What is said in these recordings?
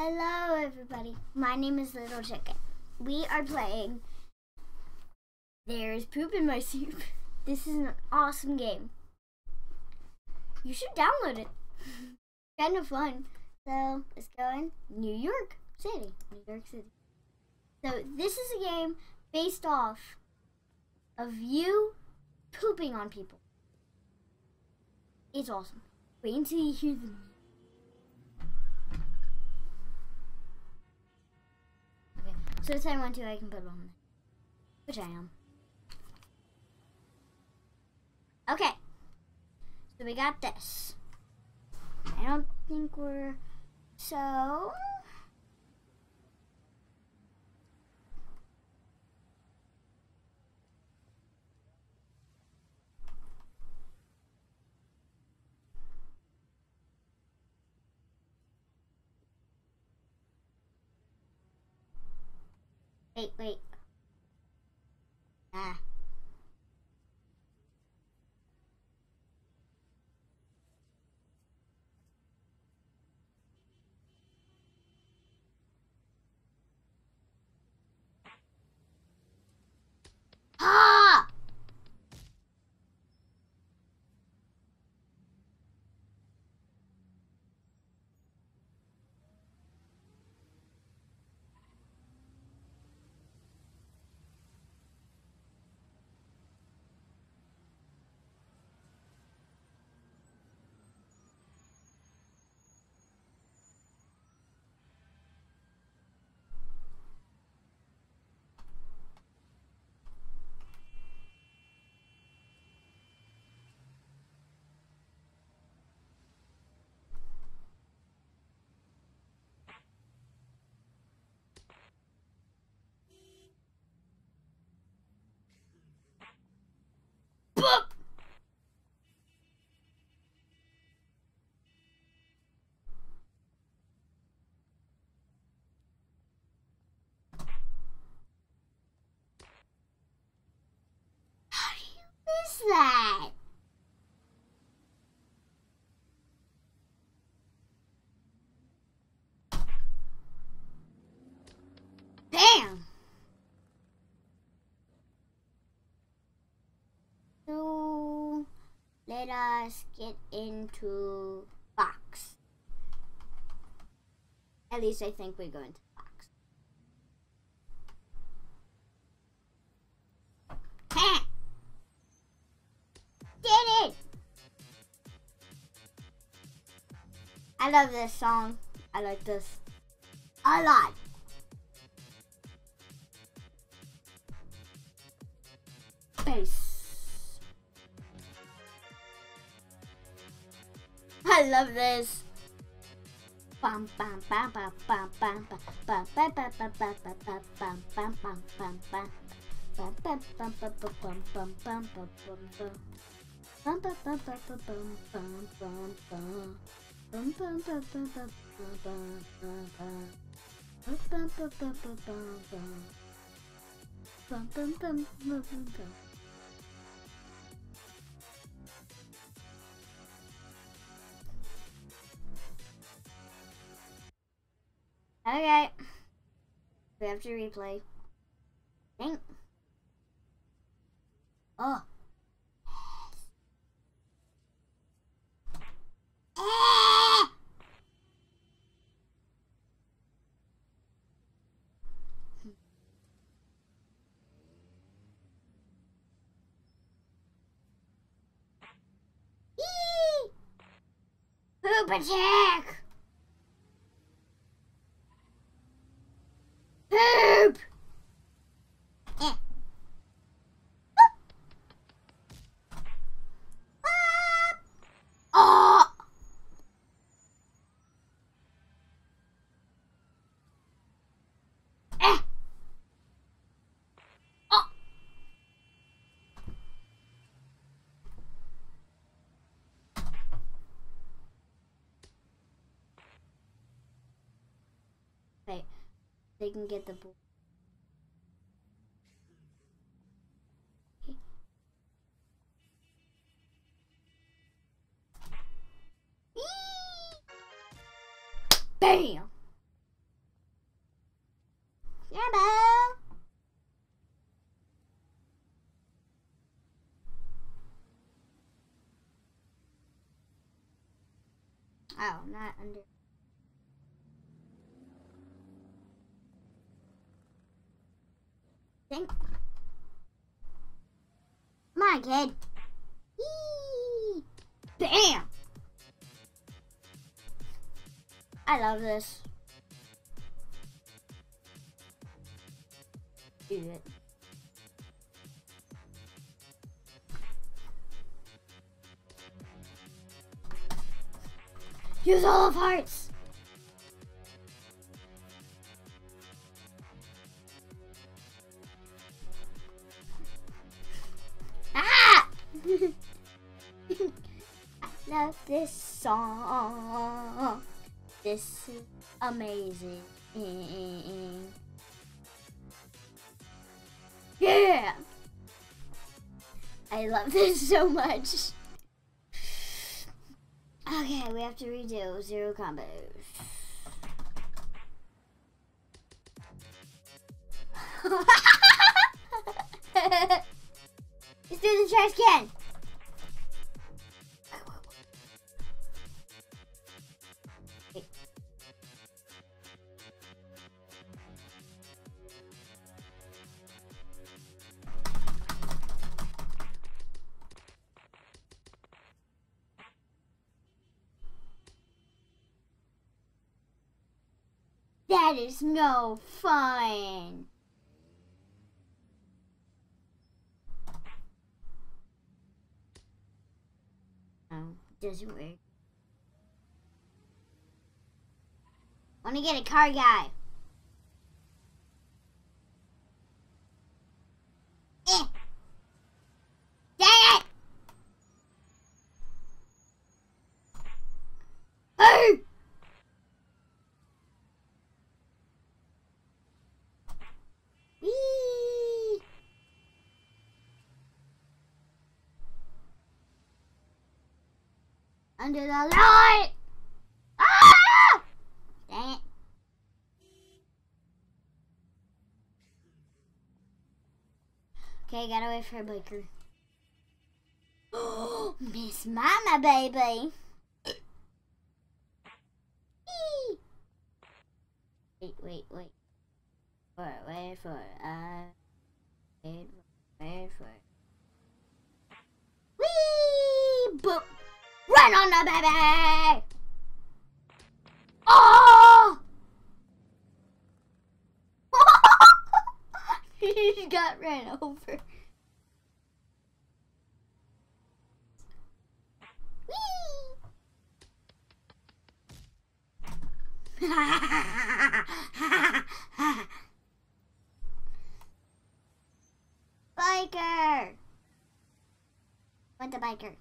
Hello, everybody. My name is Little Jicket. We are playing There's Poop in My Soup. This is an awesome game. You should download it. kind of fun. So, let's go in New York City. New York City. So, this is a game based off of you pooping on people. It's awesome. Wait until you hear the music. Okay, so if I want to, I can put it on, which I am. Okay, so we got this. I don't think we're so. Wait, wait. Ah. Ah! Boop! How do you miss that? Bam! So let us get into box. At least I think we're going to box. Ha! Did it! I love this song. I like this a lot. Bass. Love this. Bum bum bum bum bum bum bum bum bum bum bum bum bum bum bum bum bum. Bum bum bum bum bum bum bum bum bum bum bum. Bum bum bum bum bum bum bum bum bum. Bum bum bum bum bum bum bum bum bum. Bum bum bum bum bum bum bum. Okay. We have to replay. Dang. Oh. Ah! Poop attack! Poop! Eh. Ah! Oh! Eh. Oh! Wait, they can get the ball. Bam! Rambo! Oh, not under. Think. Kid. Yee! Bam! I love this. Do it. Use all of hearts. Love this song. This is amazing. Yeah! I love this so much. Okay, we have to redo zero combos. Let's do the trash can. That is no fun. Oh, doesn't work. Wanna get a car guy. Eh. Dang it! Hey! Whee! Under the light! Ah! Dang it. Okay, gotta wait for a biker. Miss Mama, baby. Wait, wait, wait. For it, wait for it. Uh, wait, wait for it. Whee! Boop! Run on the baby! Oh! he got ran over. Whee! Biker! Want the biker?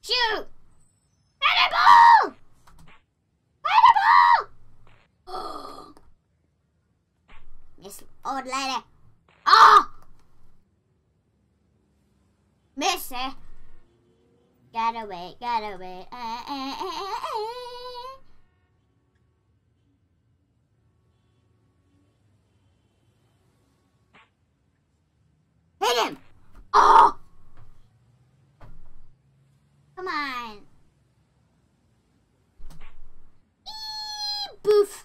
Shoot! Hannibal! Hannibal! Lady. Ah! Oh! Miss it. Gotta wait, gotta wait. Hit him! Oh! Come on. Eee, boof.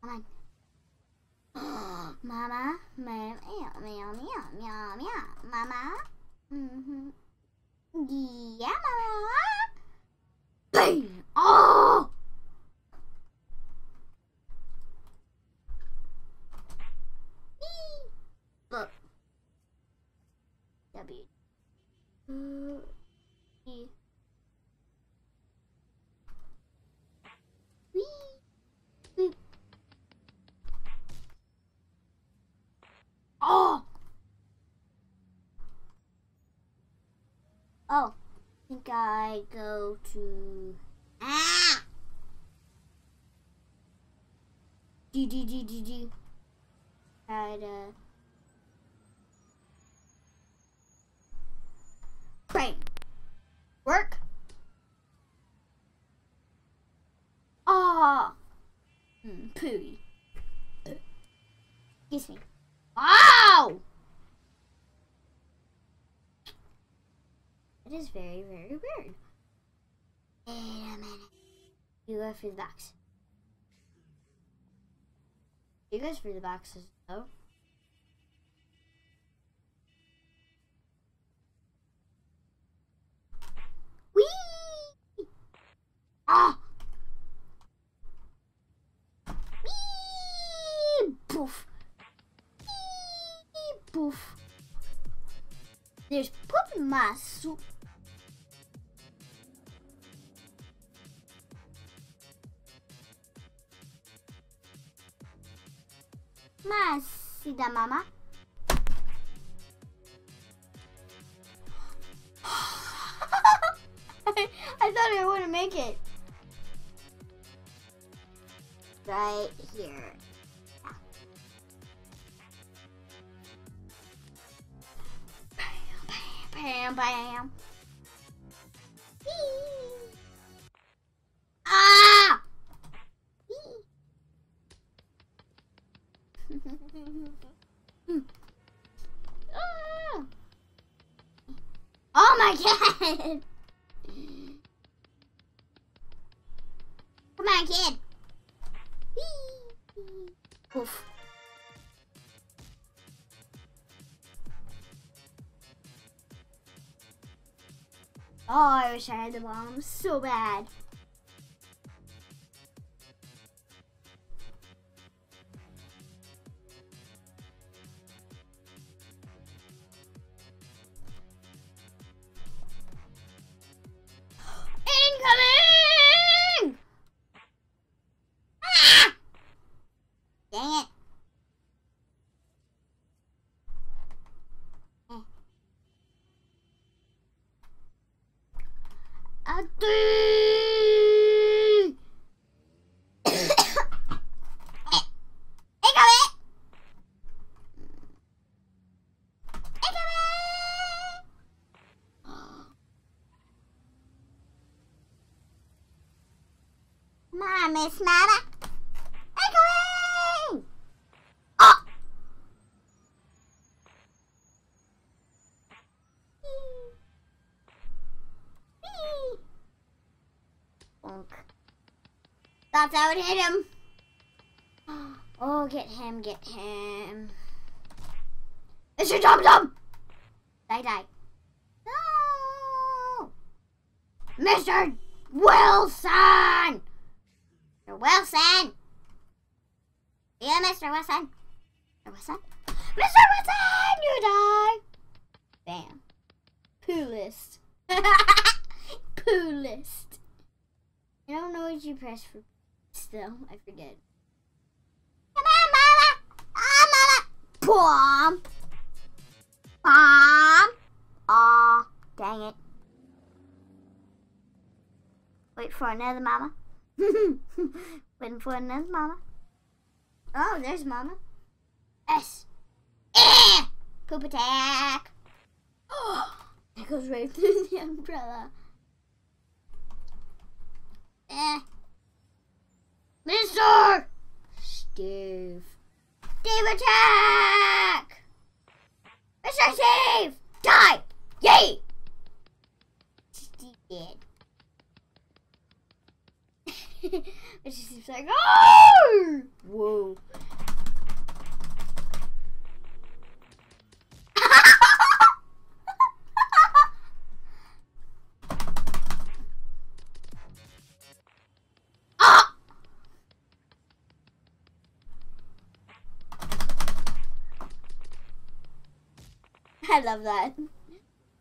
Come on. Mama, meow, meow, meow, meow, meow, meow. Mama. Mm-hmm. Yeah, mama. Bang! Oh! Eee. Look. W. Uh, E. Wee. Boop. Oh! Oh, I think I go to ah. D D D D D. Try to Bang. Work. Ah. Hmm. pooey. Excuse me. Ow! It is very, very weird. Wait a minute. You go through the box. You go through the boxes, though. Whee! Ah! Whee! Poof. Whee! Poof. There's poop in my soup. Masida mama. I thought I wouldn't make it. Right here. Bam, bam, bam, Oh, I wish I had the bomb so bad. Thought that would hit him. Oh, get him, get him. Mr. Dum Dum! Die, die. No! Mr. Wilson! Mr. Wilson! Yeah, Mr. Wilson. Mr. Wilson? Mr. Wilson! You die! Bam. Poo list. Poo list. I don't know what you press for still. I forget. Come on, Mama! Ah, Mama! Bomb! Bomb! Aw, dang it. Wait for another mama. Waiting for another mama. Oh, there's mama. S. Eh! Poop attack. Oh, that goes right through the umbrella. Eh. Mister! Steve. Steve attack! Mr. Steve! Die! Yay! Steve dead. Mr. Steve's like, oh! Whoa. Love that.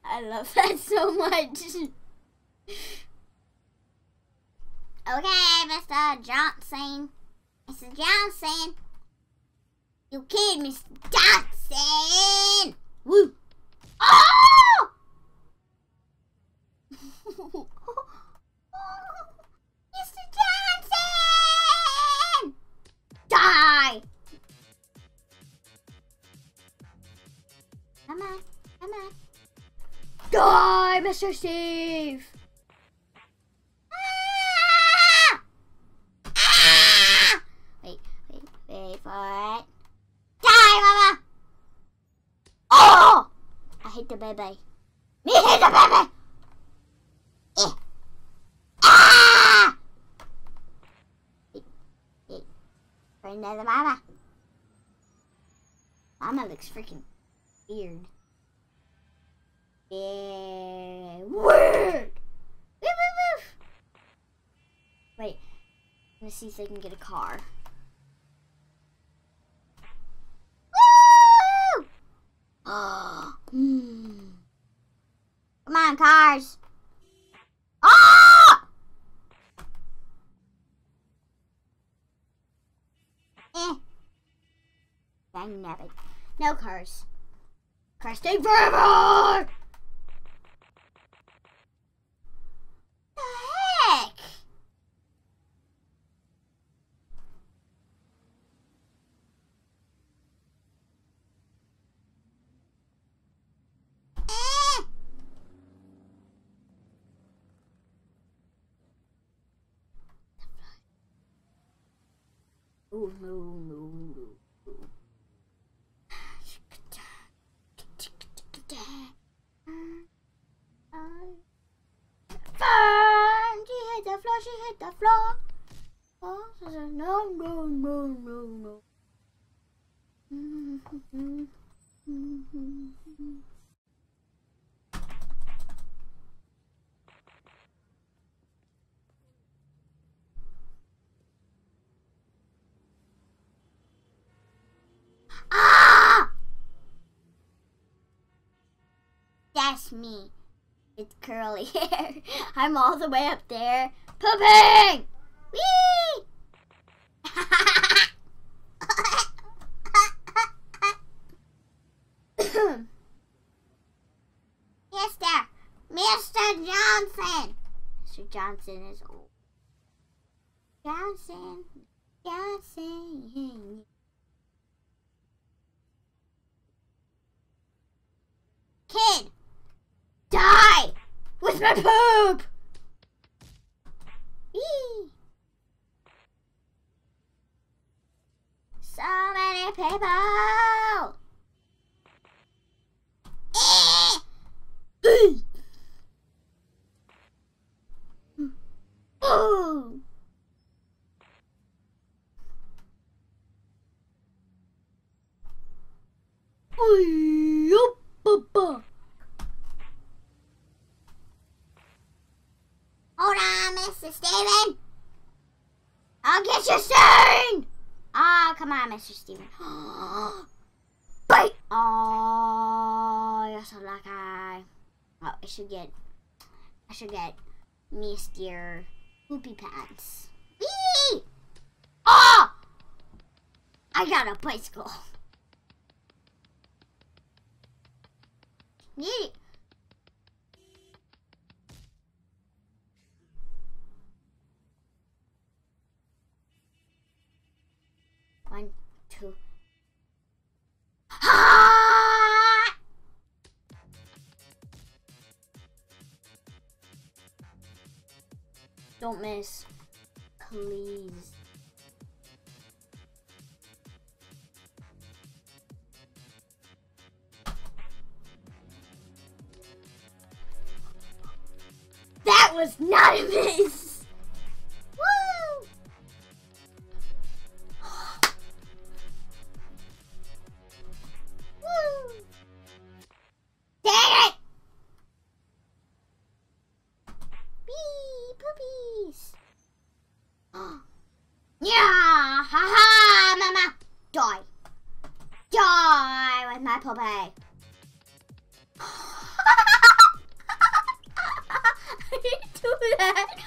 I love that so much. Okay, Mr. Johnson. Mr. Johnson. You kid, Mr. Johnson. Master Chief! Ah! Ah! Wait, wait, wait for. Die, Mama! Oh! I hate the baby. Me hit the baby! Eh. Ah! Wait, wait. For another mama. Mama looks freaking see if they can get a car. Woo! Oh. Hmm. Come on, cars. Ah! Eh. Dang nabbit. No cars. Cars take forever! The heck? Eh. Moo, moo, moo, moo. Fern! She hit the floor, she hit the floor. Oh, no, no, no, no, no. Ah! That's me. It's curly hair. I'm all the way up there. Pooping! Whee! Mister! Mr. Johnson! Mr. Johnson is old. Johnson. Johnson. Kid! My poop! Eee. So many people! Eh. Eee. Ooh. Ooh, yup, bup, bup. Hold on, Mr. Steven. I'll get you soon. Oh, come on, Mr. Steven. Bite. Oh, you're so lucky. Oh, I should get, I should get Mr. Poopy Pants. Whee! Oh! I got a bicycle. Need One, two. Ah! Don't miss. Please. That was not a miss! That!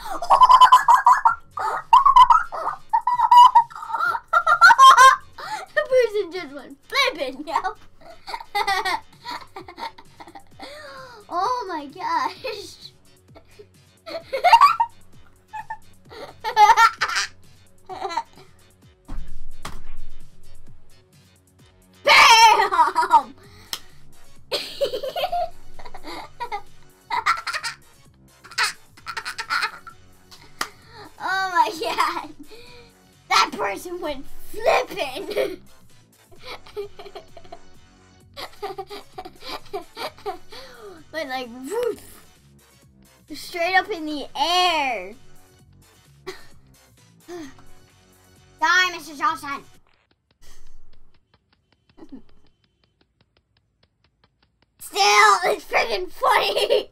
Pooh!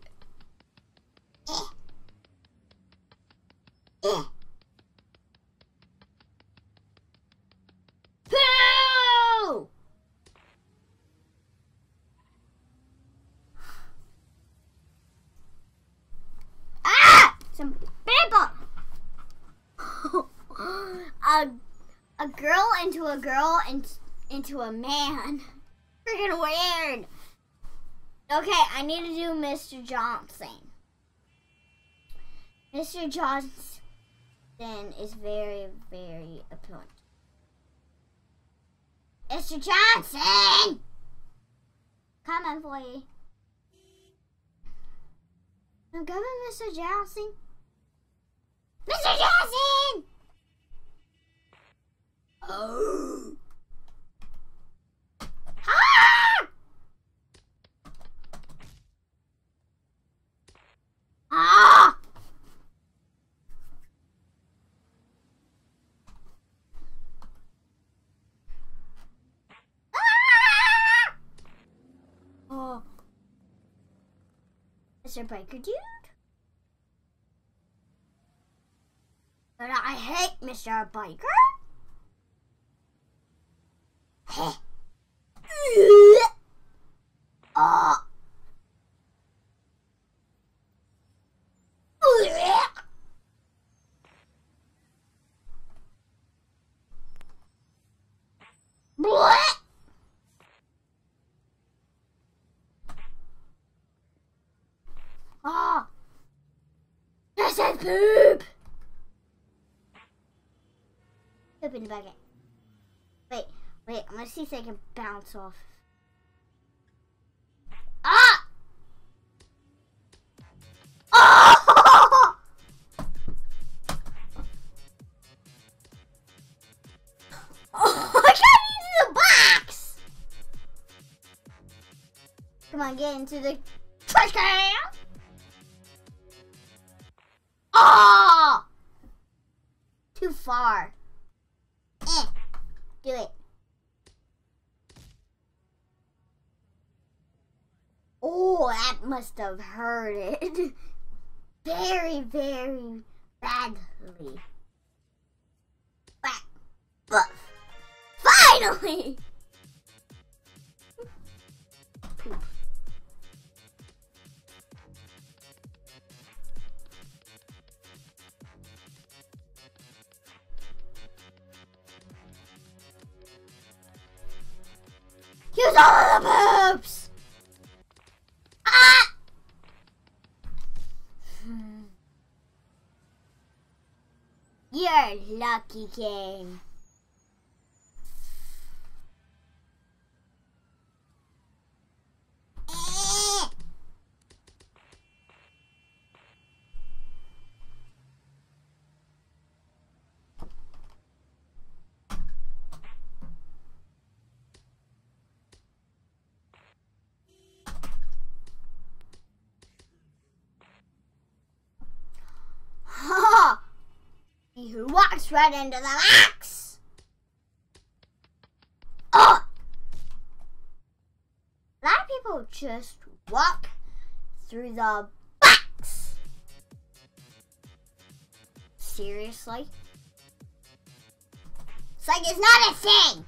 Ah! A a girl into a girl and into a man. Freaking weird. Okay, I need to do Mr. Johnson. Mr. Johnson is very, very appealing. Mr. Johnson! Come on, boy. I'm coming, Mr. Johnson. Mr. Johnson! Oh. Ah! Ah! Oh. Mr. Biker Dude? But I hate Mr. Biker. oh. What? Ah! This is poop! Poop the bucket. Wait, wait, I'm gonna see if I can bounce off. Ah! Oh! Oh, I got into the box! Come on, get into the must have hurted. Very, very badly. But, finally! Poop. Use all of the poops! Lucky, game. Eh. Ha! He who walks right into the box. Oh! A lot of people just walk through the box. Seriously? It's like it's not a thing.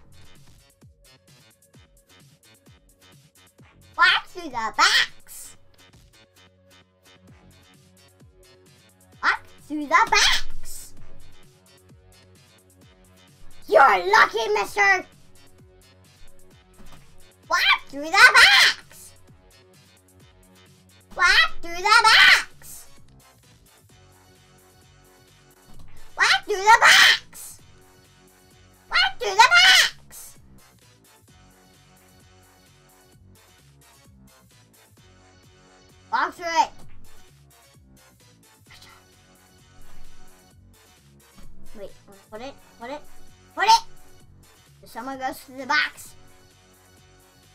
Walk through the box. Walk through the box. You're lucky, mister. Walk through the box. Walk through the box. Walk through the box. Mama goes to the box.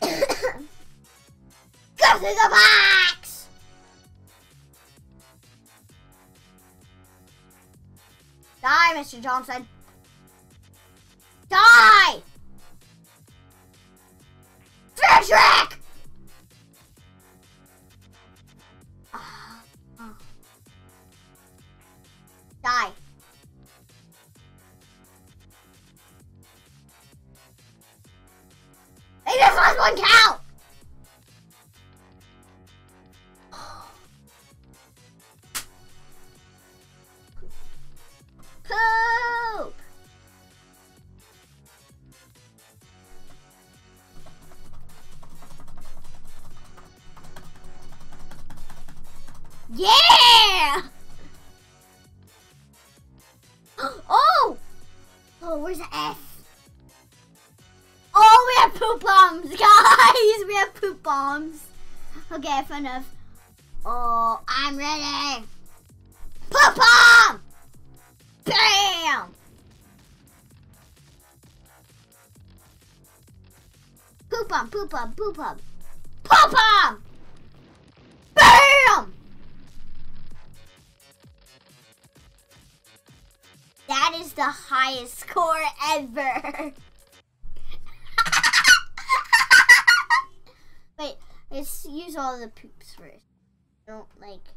go through the box! Die, Mr. Johnson. Die! Trick! Okay, fun enough. Oh, I'm ready. Poop bomb! Bam! Poop bomb, poop bomb, poop bomb. Poop bomb! Bam! That is the highest score ever. Wait, let's use all the poops first. Don't like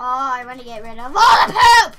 Oh, I want to get rid of all the poop!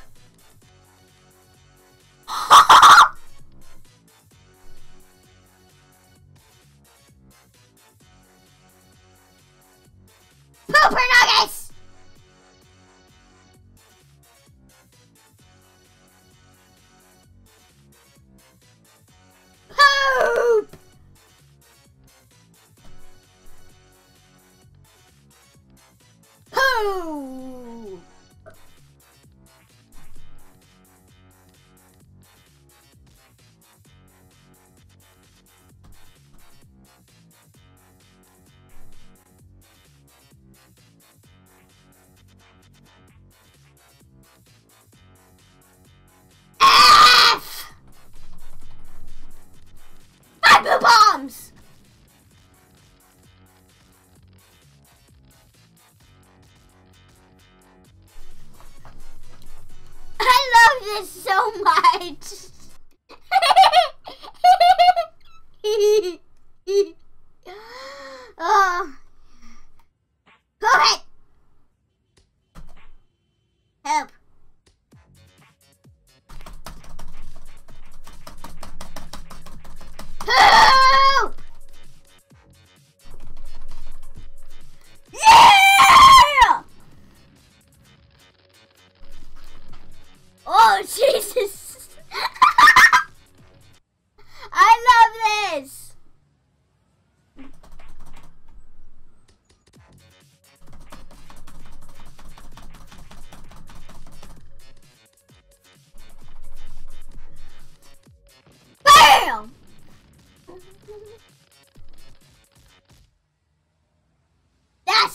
Much.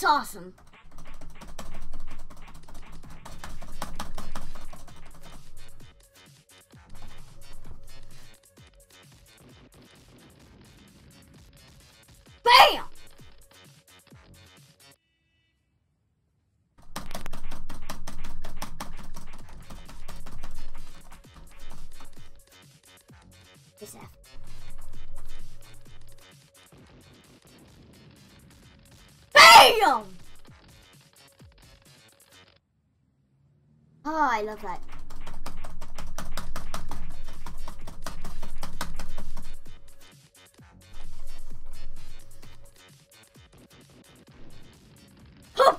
Awesome. Oh, I love that.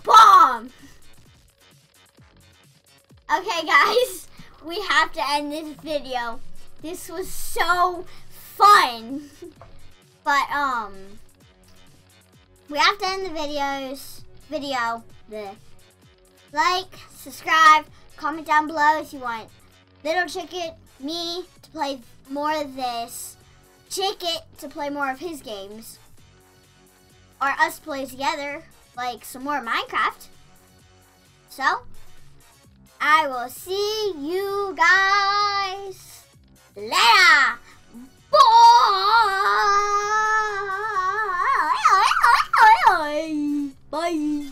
Bomb! Okay, guys, we have to end this video. This was so fun. But, um, we have to end the videos. video, the like, subscribe, comment down below if you want Little Jicket, me to play more of this, Jicket to play more of his games, or us play together, like some more Minecraft. So, I will see you guys later. Bye. Bye.